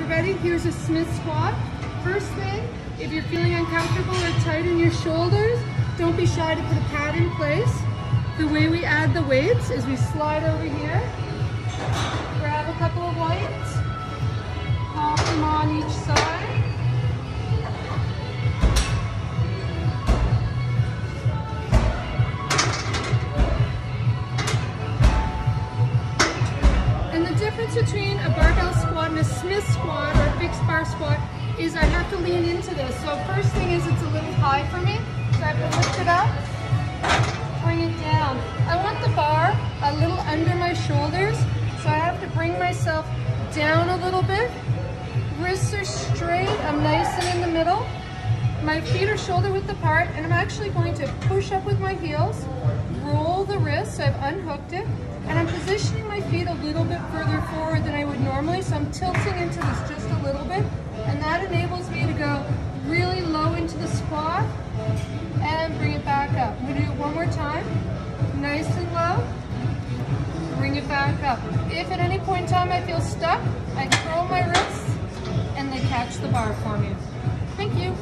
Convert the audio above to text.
everybody, here's a Smith squat. First thing, if you're feeling uncomfortable or tight in your shoulders, don't be shy to put a pad in place. The way we add the weights is we slide over here, grab a couple of weights, pop them on each side. And the difference between a barbell and a Smith squat or fixed bar squat is I have to lean into this. So first thing is it's a little high for me. So I have to lift it up, bring it down. I want the bar a little under my shoulders. So I have to bring myself down a little bit. Wrists are straight, I'm nice and in the middle. My feet are shoulder width apart and I'm actually going to push up with my heels, roll the wrists, I've unhooked it, and I'm positioning my feet a little bit further forward than Tilting into this just a little bit, and that enables me to go really low into the squat and bring it back up. I'm gonna do it one more time, nice and low, bring it back up. If at any point in time I feel stuck, I curl my wrists and they catch the bar for me. Thank you.